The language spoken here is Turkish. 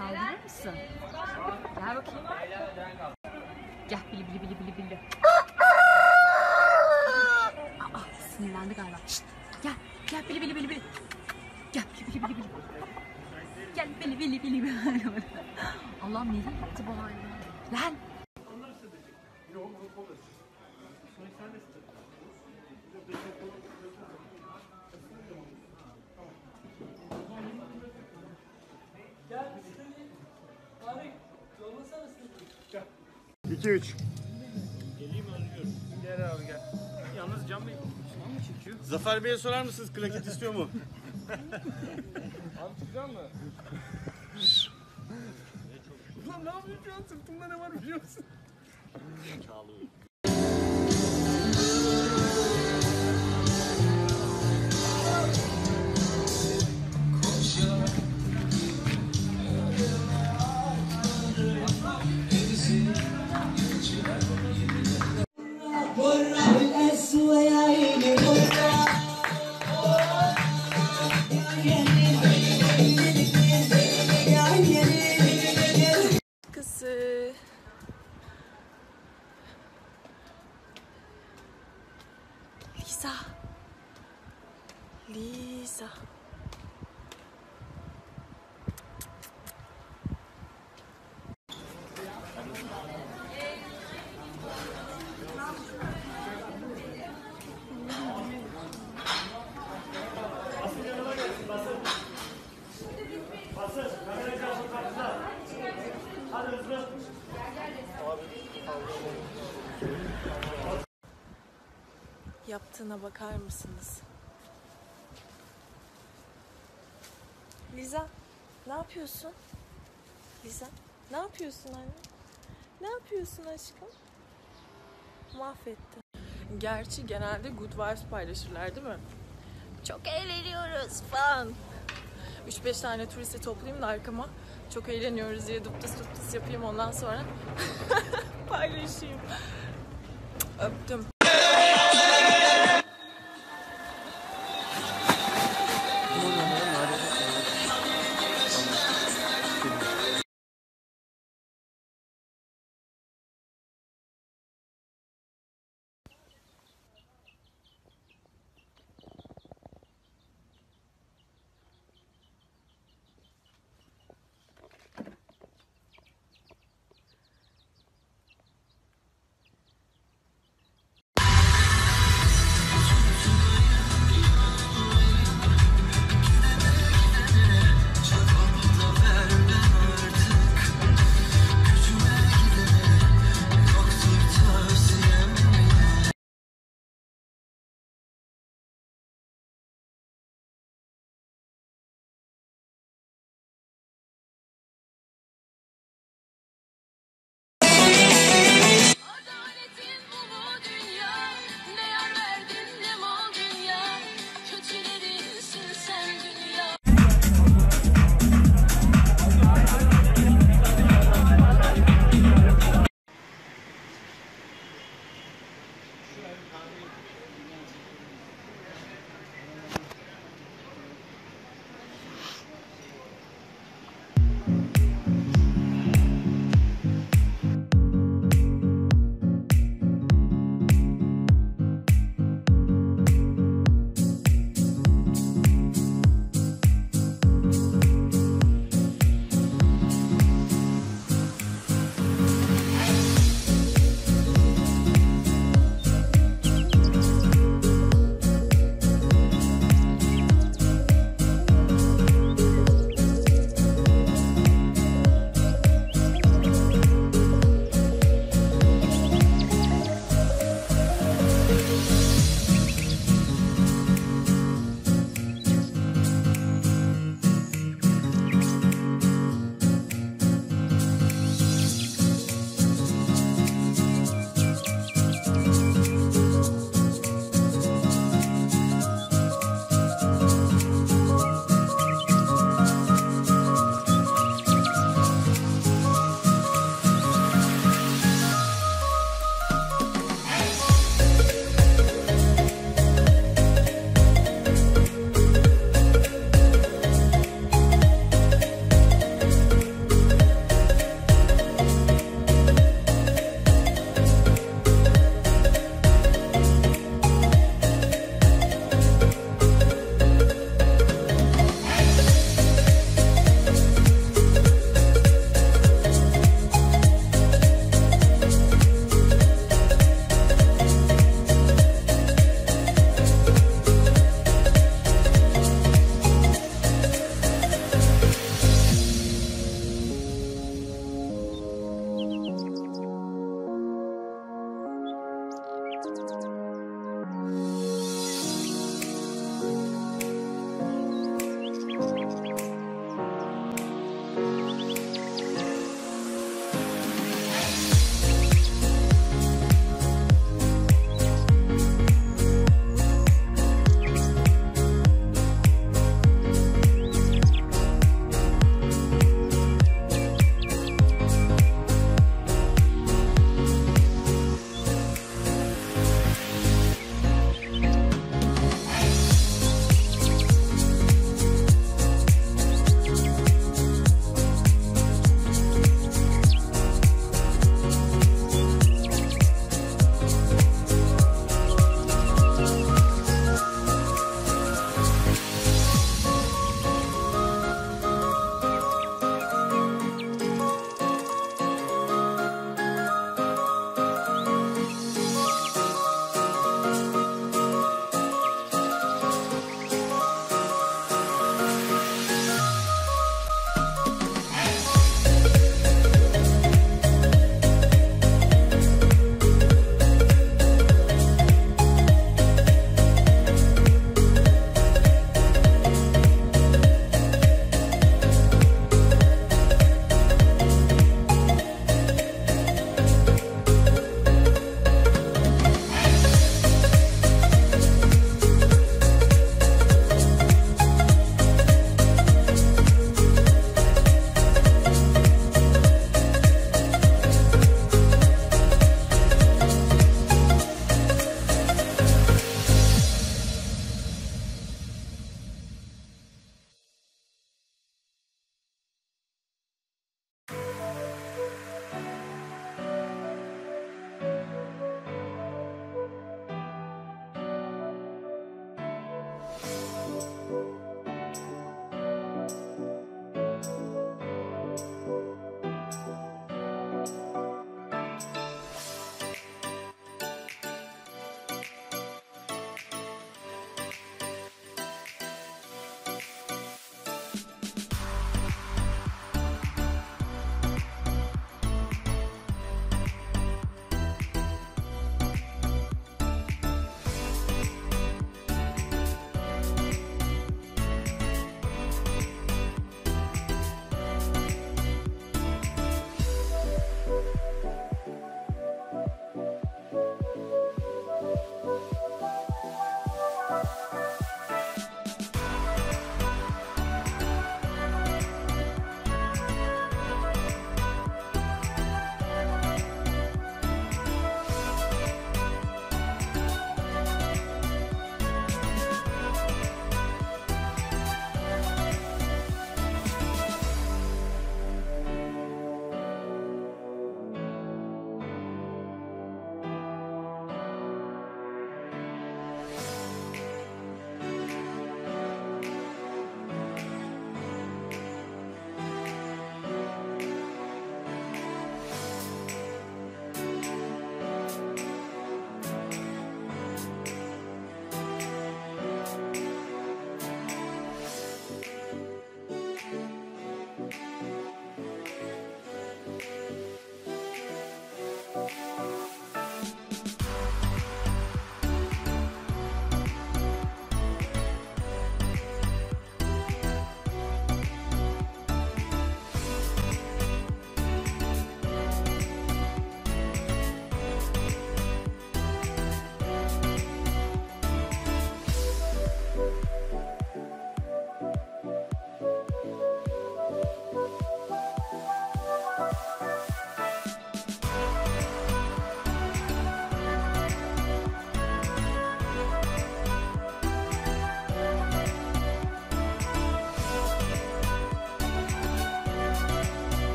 Saldırır mısın? Gel bakayım. Gel bili bili bili bili bili. Aa, sinirlendi galiba. Şşt, gel gel bili bili bili bili. Gel bili bili bili bili. Gel bili bili bili bili. Allah'ım nereye gitti bu hayvan? Lan. İki üç. Yalnız Can Bey Zafer Bey'e sorar mısınız klaket istiyor mu? abi çıkacak mı? Ulan ne yapıyorsun şu an sırtımda ne var biliyor musun? 크스 리사. 리사. Yaptığına bakar mısınız? Liza, ne yapıyorsun? Liza, ne yapıyorsun anne? Ne yapıyorsun aşkım? Mahvetti. Gerçi genelde good vibes paylaşırlar değil mi? Çok eğleniyoruz falan. 3-5 tane turisti toplayayım da arkama çok eğleniyoruz diye duptus duptus yapayım ondan sonra paylaşayım. Öptüm.